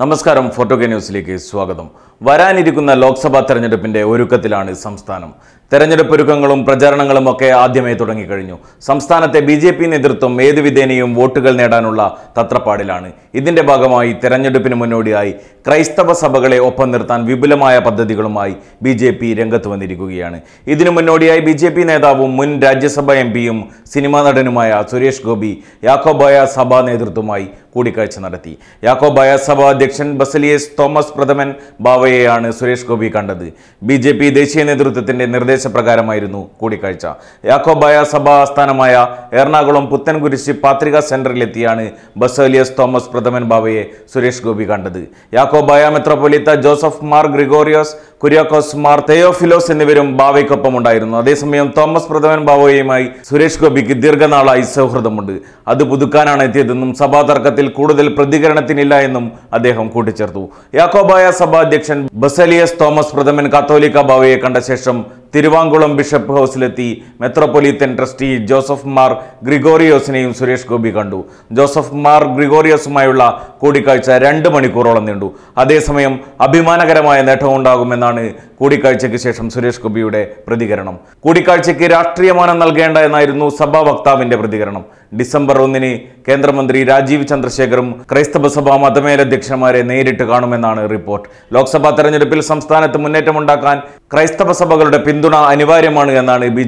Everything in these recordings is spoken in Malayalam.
നമസ്കാരം ഫോട്ടോ ന്യൂസിലേക്ക് സ്വാഗതം. വരാനിരിക്കുന്ന ലോക്സഭാ തെരഞ്ഞെടുപ്പിന്റെ ഒരുക്കത്തിലാണ് സംസ്ഥാനം. തെരഞ്ഞെടുപ്പ് ഒരുക്കങ്ങളും പ്രചാരണങ്ങളും ഒക്കെ ആദ്യമേ തുടങ്ങിക്കഴിഞ്ഞു. സംസ്ഥാനത്തെ ബി ജെ പി നേതൃത്വം ഏത് വിധേനയും വോട്ടുകൾ നേടാനുള്ള തത്രപ്പാടിലാണ്. ഇതിന്റെ ഭാഗമായി തെരഞ്ഞെടുപ്പിന് മുന്നോടിയായി ക്രൈസ്തവ സഭകളെ ഒപ്പം നിർത്താൻ വിപുലമായ പദ്ധതികളുമായി ബി ജെ പി രംഗത്ത് വന്നിരിക്കുകയാണ്. ഇതിനു മുന്നോടിയായി ബി ജെ പി നേതാവും മുൻ രാജ്യസഭ എം പിയും സിനിമാ നടനുമായ സുരേഷ് ഗോപി യാക്കോബായ സഭാ നേതൃത്വവുമായി കൂടിക്കാഴ്ച നടത്തി. യാക്കോബായ സഭ അധ്യക്ഷൻ ബസലിയസ് തോമസ് പ്രഥമൻ ബാവയെയാണ് സുരേഷ് ഗോപി കണ്ടത്. ബി ദേശീയ നേതൃത്വത്തിന്റെ നിർദ്ദേശപ്രകാരമായിരുന്നു കൂടിക്കാഴ്ച. യാക്കോബായ സഭ ആസ്ഥാനമായ എറണാകുളം പുത്തൻകുരിശി പാത്രിക സെന്ററിലെത്തിയാണ് ബസേലിയസ് തോമസ് പ്രഥമൻ ബാബയെ സുരേഷ് ഗോപി കണ്ടത്. യാക്കോബായ മെത്രോപൊലീത്ത ജോസഫ് മാർ ഗ്രിഗോറിയോസ് കുര്യാക്കോസ് മാർ തെയോഫിലോസ് എന്നിവരും ബാവയ്ക്കൊപ്പം ഉണ്ടായിരുന്നു അതേസമയം തോമസ് പ്രഥമൻ ബാവയുമായി സുരേഷ് ഗോപിക്ക് ദീർഘനാളായി സൗഹൃദമുണ്ട്. അത് പുതുക്കാനാണ് എത്തിയതെന്നും സഭാ തർക്കത്തിൽ കൂടുതൽ പ്രതികരണത്തിനില്ല എന്നും അദ്ദേഹം കൂട്ടിച്ചേർത്തു. യാക്കോബായ സഭാ അധ്യക്ഷൻ ബസലിയസ് തോമസ് പ്രഥമൻ കാത്തോലിക്ക ബാവയെ കണ്ട ശേഷം തിരുവാങ്കുളം ബിഷപ്പ് ഹൗസിലെത്തി മെത്രോപൊലീത്തൻ ട്രസ്റ്റി ജോസഫ് മാർ ഗ്രിഗോറിയോസിനെയും സുരേഷ് ഗോപി കണ്ടു. ജോസഫ് മാർ ഗ്രിഗോറിയോസുമായുള്ള കൂടിക്കാഴ്ച രണ്ട് മണിക്കൂറോളം നീണ്ടു. അതേസമയം അഭിമാനകരമായ നേട്ടമുണ്ടാകുമെന്നാണ് കൂടിക്കാഴ്ചയ്ക്ക് ശേഷം സുരേഷ് ഗോപിയുടെ പ്രതികരണം. കൂടിക്കാഴ്ചയ്ക്ക് രാഷ്ട്രീയമാനം നൽകേണ്ട എന്നായിരുന്നു സഭാ വക്താവിന്റെ പ്രതികരണം. ഡിസംബർ ഒന്നിന് കേന്ദ്രമന്ത്രി രാജീവ് ചന്ദ്രശേഖറും ക്രൈസ്തവ സഭാ മതമേലധ്യക്ഷന്മാരെ നേരിട്ട് കാണുമെന്നാണ് റിപ്പോർട്ട്. ലോക്സഭാ തെരഞ്ഞെടുപ്പിൽ സംസ്ഥാനത്ത് മുന്നേറ്റമുണ്ടാക്കാൻ ക്രൈസ്തവ സഭകളുടെ പിന്തുണ അനിവാര്യമാണ് എന്നാണ് ബി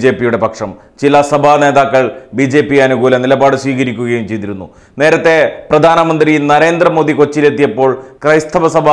പക്ഷം. ചില സഭാ നേതാക്കൾ ബി ജെ പി അനുകൂല നിലപാട് സ്വീകരിക്കുകയും ചെയ്തിരുന്നു. നേരത്തെ പ്രധാനമന്ത്രി നരേന്ദ്രമോദി കൊച്ചിയിലെത്തിയപ്പോൾ ക്രൈസ്തവ സഭ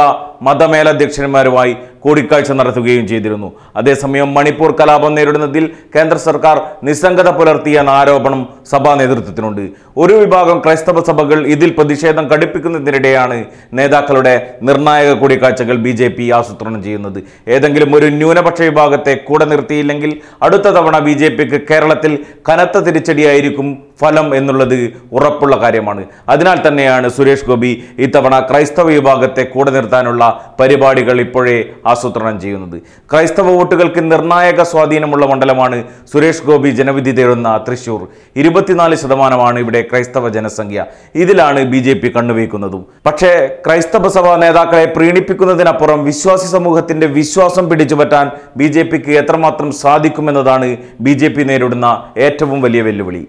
മതമേലധ്യക്ഷന്മാരുമായി കൂടിക്കാഴ്ച നടത്തുകയും ചെയ്തിരുന്നു. അതേസമയം മണിപ്പൂർ കലാപം നേരിടുന്നതിൽ കേന്ദ്ര സർക്കാർ നിസ്സംഗത പുലർത്തിയെന്ന ആരോപണം സഭാ നേതൃത്വത്തിനുണ്ട്. ഒരു വിഭാഗം ക്രൈസ്തവ സഭകൾ ഇതിൽ പ്രതിഷേധം കടുപ്പിക്കുന്നതിനിടെയാണ് നേതാക്കളുടെ നിർണായക കൂടിക്കാഴ്ചകൾ ബി ജെ പി ആസൂത്രണം ചെയ്യുന്നത്. ഏതെങ്കിലും ഒരു ന്യൂനപക്ഷ വിഭാഗത്തെ കൂടെ നിർത്തിയില്ലെങ്കിൽ അടുത്ത തവണ ബി ജെ പിക്ക് കേരളത്തിൽ കനത്ത തിരിച്ചടിയായിരിക്കും ഫലം എന്നുള്ളത് ഉറപ്പുള്ള കാര്യമാണ്. അതിനാൽ തന്നെയാണ് സുരേഷ് ഗോപി ഇത്തവണ ക്രൈസ്തവ വിഭാഗത്തെ കൂടെ നിർത്താനുള്ള പരിപാടികൾ ഇപ്പോഴേ ആസൂത്രണം ചെയ്യുന്നത്. ക്രൈസ്തവ വോട്ടുകൾക്ക് നിർണായക സ്വാധീനമുള്ള മണ്ഡലമാണ് സുരേഷ് ഗോപി ജനവിധി തേടുന്ന തൃശൂർ ഇരുപത്തിനാല് ശതമാനമാണ് ഇവിടെ ക്രൈസ്തവ ജനസംഖ്യ. ഇതിലാണ് ബി ജെ പി കണ്ണുവയ്ക്കുന്നതും. പക്ഷേ ക്രൈസ്തവ സഭാ നേതാക്കളെ പ്രീണിപ്പിക്കുന്നതിനപ്പുറം വിശ്വാസി സമൂഹത്തിന്റെ വിശ്വാസം പിടിച്ചുപറ്റാൻ ബി ജെ പിക്ക് എത്രമാത്രം സാധിക്കുമെന്നതാണ് ബി ജെ പി നേരിടുന്ന ഏറ്റവും വലിയ വെല്ലുവിളി.